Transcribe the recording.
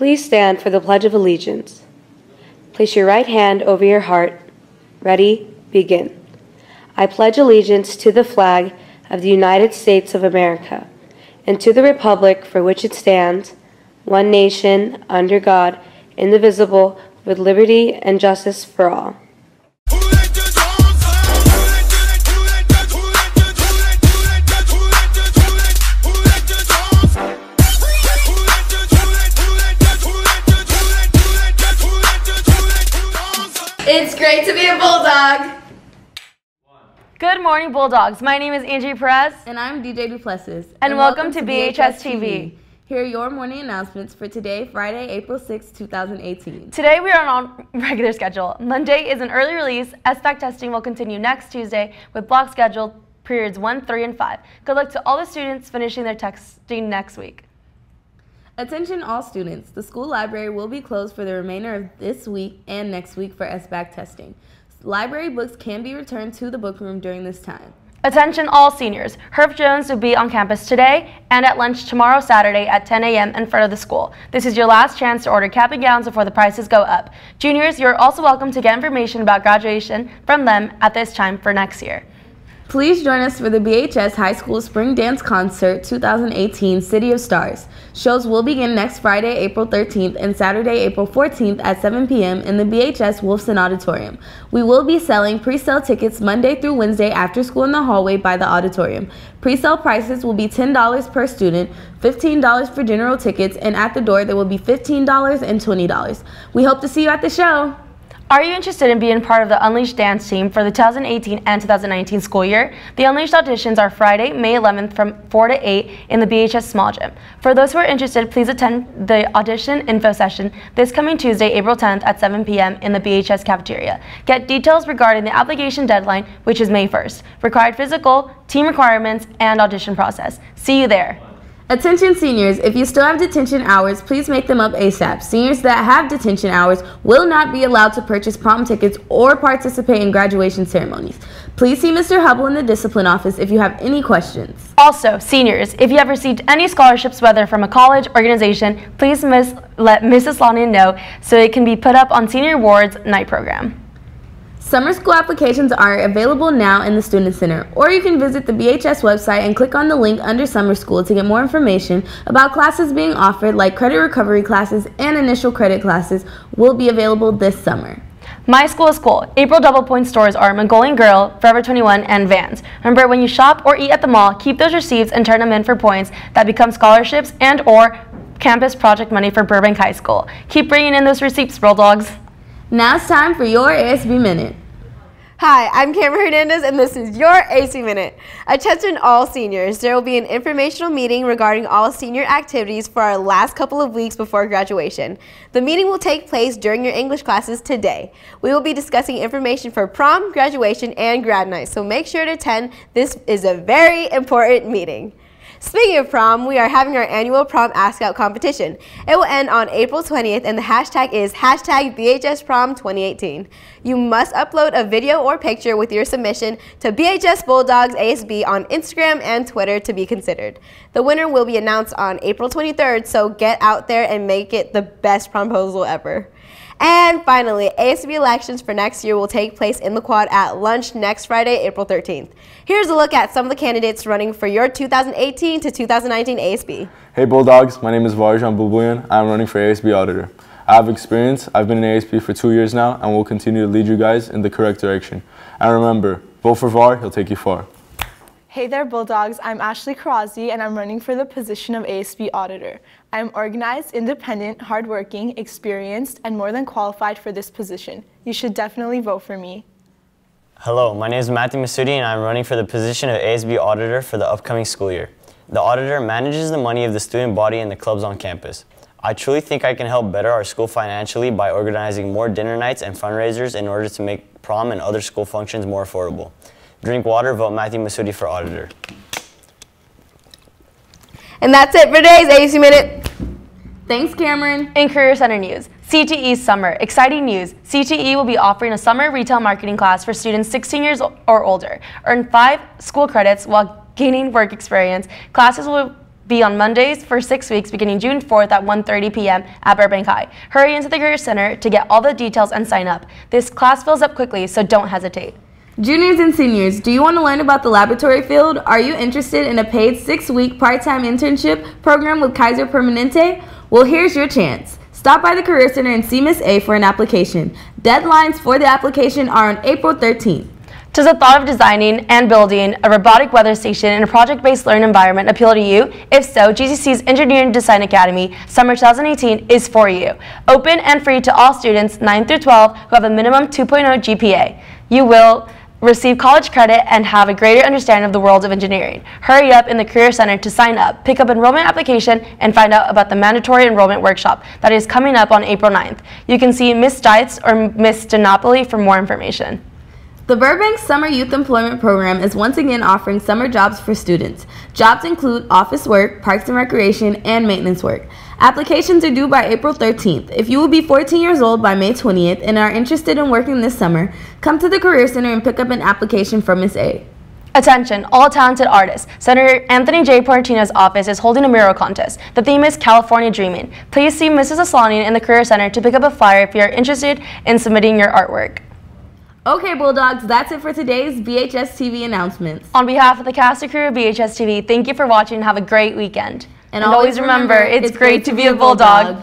Please stand for the Pledge of Allegiance. Place your right hand over your heart. Ready? Begin. I pledge allegiance to the flag of the United States of America and to the republic for which it stands, one nation, under God, indivisible, with liberty and justice for all. Good morning, Bulldogs. My name is Angie Perez. And I'm DJ Duplessis. And, welcome, to BHS TV. Here are your morning announcements for today, Friday, April 6, 2018. Today we are on regular schedule. Monday is an early release. SBAC testing will continue next Tuesday with block scheduled periods 1, 3, and 5. Good luck to all the students finishing their testing next week. Attention all students. The school library will be closed for the remainder of this week and next week for SBAC testing. Library books can be returned to the book room during this time. Attention all seniors. Herff Jones will be on campus today and at lunch tomorrow Saturday at 10 a.m. in front of the school. This is your last chance to order cap and gowns before the prices go up. Juniors, you're also welcome to get information about graduation from them at this time for next year. Please join us for the BHS High School Spring Dance Concert 2018 City of Stars. Shows will begin next Friday, April 13th and Saturday, April 14th at 7 p.m. in the BHS Wolfson Auditorium. We will be selling pre-sale tickets Monday through Wednesday after school in the hallway by the auditorium. Pre-sale prices will be $10 per student, $15 for general tickets, and at the door there will be $15 and $20. We hope to see you at the show. Are you interested in being part of the Unleashed dance team for the 2018 and 2019 school year? The Unleashed auditions are Friday, May 11th from 4 to 8 in the BHS Small Gym. For those who are interested, please attend the audition info session this coming Tuesday, April 10th at 7 p.m. in the BHS cafeteria. Get details regarding the application deadline, which is May 1st, required physical, team requirements, and audition process. See you there. Attention seniors, if you still have detention hours, please make them up ASAP. Seniors that have detention hours will not be allowed to purchase prom tickets or participate in graduation ceremonies. Please see Mr. Hubble in the discipline office if you have any questions. Also, seniors, if you have received any scholarships, whether from a college organization, please miss, let Mrs. Aslanian know so it can be put up on Senior Awards night program. Summer school applications are available now in the Student Center, or you can visit the BHS website and click on the link under Summer School to get more information about classes being offered like credit recovery classes and initial credit classes will be available this summer. My School is Cool. April double point stores are Mongolian Grill, Forever 21, and Vans. Remember, when you shop or eat at the mall, keep those receipts and turn them in for points that become scholarships and or campus project money for Burbank High School. Keep bringing in those receipts, Bulldogs. Now it's time for your ASB Minute. Hi, I'm Cameron Hernandez, and this is your ASB Minute. Attention all seniors, there will be an informational meeting regarding all senior activities for our last couple of weeks before graduation. The meeting will take place during your English classes today. We will be discussing information for prom, graduation, and grad night, so make sure to attend. This is a very important meeting. Speaking of prom, we are having our annual prom ask out competition. It will end on April 20th and the hashtag is hashtag BHS Prom 2018. You must upload a video or picture with your submission to BHS Bulldogs ASB on Instagram and Twitter to be considered. The winner will be announced on April 23rd, so get out there and make it the best proposal ever. And finally, ASB elections for next year will take place in the quad at lunch next Friday, April 13th. Here's a look at some of the candidates running for your 2018 to 2019 ASB. Hey Bulldogs, my name is Varjan Bulbuyan. I'm running for ASB Auditor. I have experience, I've been in ASB for two years now, and will continue to lead you guys in the correct direction. And remember, vote for VAR, he'll take you far. Hey there, Bulldogs. I'm Ashley Karazi, and I'm running for the position of ASB Auditor. I'm organized, independent, hardworking, experienced, and more than qualified for this position. You should definitely vote for me. Hello, my name is Matthew Masudi, and I'm running for the position of ASB Auditor for the upcoming school year. The auditor manages the money of the student body and the clubs on campus. I truly think I can help better our school financially by organizing more dinner nights and fundraisers in order to make prom and other school functions more affordable. Drink water, vote Matthew Masudi for auditor. And that's it for today's ASB Minute. Thanks, Cameron. In Career Center News, CTE Summer. Exciting news. CTE will be offering a summer retail marketing class for students 16 years or older. Earn five school credits while gaining work experience. Classes will be on Mondays for six weeks beginning June 4th at 1.30 p.m. at Burbank High. Hurry into the Career Center to get all the details and sign up. This class fills up quickly, so don't hesitate. Juniors and seniors, do you want to learn about the laboratory field? Are you interested in a paid six week part time internship program with Kaiser Permanente? Well, here's your chance. Stop by the Career Center and see Miss A for an application. Deadlines for the application are on April 13th. Does the thought of designing and building a robotic weather station in a project-based learning environment appeal to you? If so, GCC's Engineering Design Academy Summer 2018 is for you. Open and free to all students 9 through 12 who have a minimum 2.0 GPA. You will receive college credit, and have a greater understanding of the world of engineering. Hurry up in the Career Center to sign up, pick up enrollment application, and find out about the mandatory enrollment workshop that is coming up on April 9th. You can see Miss Dietz or Miss Dinopoli for more information. The Burbank Summer Youth Employment Program is once again offering summer jobs for students. Jobs include office work, parks and recreation, and maintenance work. Applications are due by April 13th. If you will be 14 years old by May 20th and are interested in working this summer, come to the Career Center and pick up an application from Ms. A. Attention, all talented artists. Senator Anthony J. Portantino's office is holding a mural contest. The theme is California Dreaming. Please see Mrs. Aslanian in the Career Center to pick up a flyer if you're interested in submitting your artwork. Okay, Bulldogs, that's it for today's BHS TV announcements. On behalf of the cast and crew of BHS TV, thank you for watching and have a great weekend. And, and always remember, it's great to be a Bulldog.